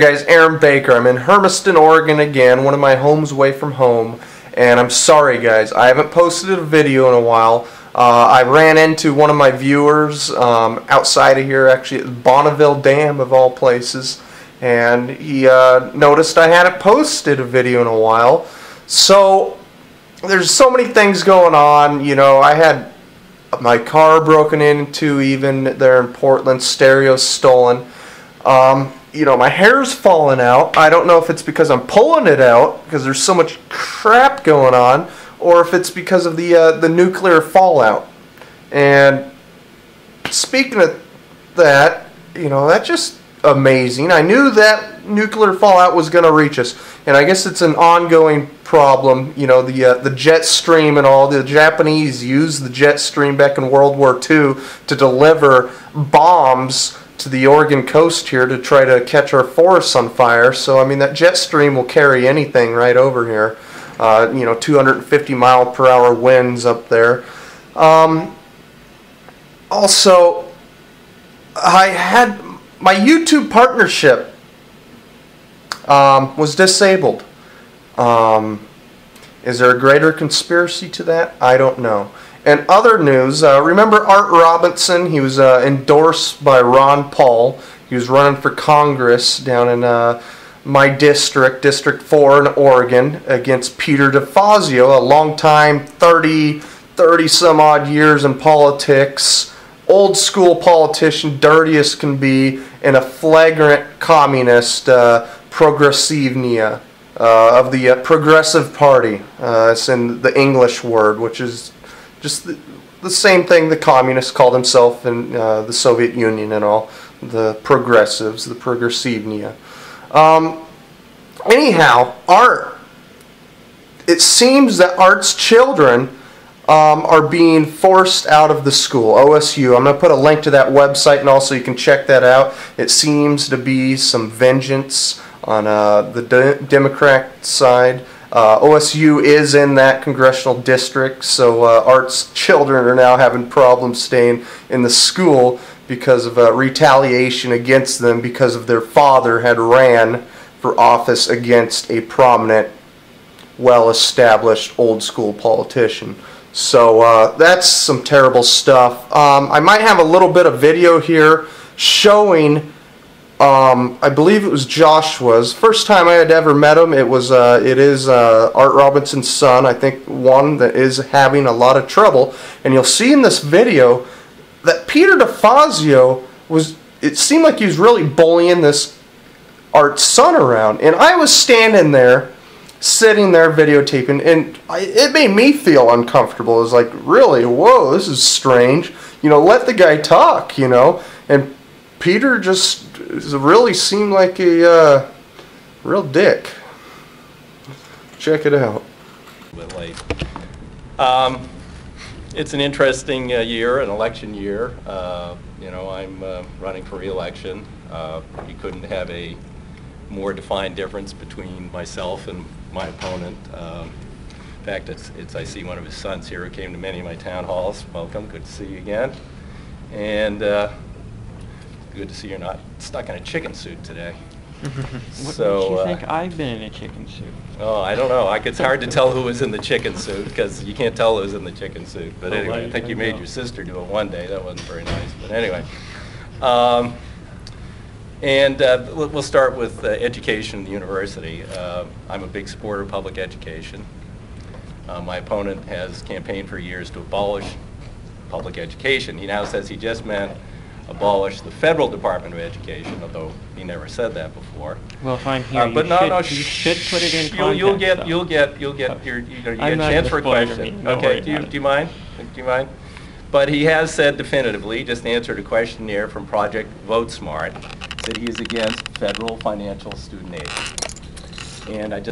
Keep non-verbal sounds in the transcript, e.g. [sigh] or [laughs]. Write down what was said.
guys, Aaron Baker. I'm in Hermiston, Oregon again, one of my homes away from home. And I'm sorry, guys, I haven't posted a video in a while. Uh, I ran into one of my viewers um, outside of here, actually at Bonneville Dam, of all places. And he uh, noticed I hadn't posted a video in a while. So, there's so many things going on. You know, I had my car broken into, even there in Portland, stereo stolen. Um, you know, my hair's falling out. I don't know if it's because I'm pulling it out because there's so much crap going on, or if it's because of the uh, the nuclear fallout. And speaking of that, you know, that's just amazing. I knew that nuclear fallout was going to reach us, and I guess it's an ongoing problem. You know, the uh, the jet stream and all. The Japanese used the jet stream back in World War II to deliver bombs to the Oregon coast here to try to catch our forests on fire. So I mean that jet stream will carry anything right over here. Uh, you know, 250 mile per hour winds up there. Um, also, I had my YouTube partnership um, was disabled. Um, is there a greater conspiracy to that? I don't know. And other news, uh, remember Art Robinson? He was uh, endorsed by Ron Paul. He was running for Congress down in uh, my district, District 4 in Oregon, against Peter DeFazio, a long time, 30, 30 some odd years in politics, old school politician, dirty as can be, and a flagrant communist, uh, progressivnia. Uh, of the uh, Progressive Party. Uh, it's in the English word, which is just the, the same thing the communists called themselves in uh, the Soviet Union and all. The progressives, the Progressivnia. Um, anyhow, art. It seems that art's children um, are being forced out of the school, OSU. I'm going to put a link to that website and also you can check that out. It seems to be some vengeance on uh, the de Democrat side. Uh, OSU is in that congressional district, so uh, Art's children are now having problems staying in the school because of uh, retaliation against them because of their father had ran for office against a prominent, well-established, old-school politician. So uh, that's some terrible stuff. Um, I might have a little bit of video here showing um, I believe it was Joshua's first time I had ever met him. It was uh, it is uh, Art Robinson's son. I think one that is having a lot of trouble. And you'll see in this video that Peter DeFazio was. It seemed like he was really bullying this Art's son around, and I was standing there, sitting there videotaping, and I, it made me feel uncomfortable. It was like, really, whoa, this is strange. You know, let the guy talk. You know, and Peter just really seemed like a uh, real dick. Check it out. A bit late. Um, it's an interesting uh, year, an election year. Uh, you know, I'm uh, running for re-election. Uh, you couldn't have a more defined difference between myself and my opponent. Um, in fact, it's, it's, I see one of his sons here who came to many of my town halls. Welcome, good to see you again. And uh, good to see you're not stuck in a chicken suit today. [laughs] What So, makes you uh, think I've been in a chicken suit? Oh, I don't know. I, it's hard to tell who was in the chicken suit because you can't tell who's in the chicken suit. But Oh, anyway, I think you made know. your sister do it one day. That wasn't very nice. But anyway. Um, and uh, we'll we'll start with uh, education in the university. Uh, I'm a big supporter of public education. Uh, my opponent has campaigned for years to abolish public education. He now says he just meant abolish the federal Department of Education, although he never said that before. Well, fine, here, Uh, you But no, should, no, you should put it in shh, you'll- You'll get, though. you'll get, you'll get, your, you know, you get a chance for a question. Don't Okay, do you, do you mind? Do you mind? But he has said definitively, just answered a questionnaire from Project Vote Smart, that he is against federal financial student aid. And I just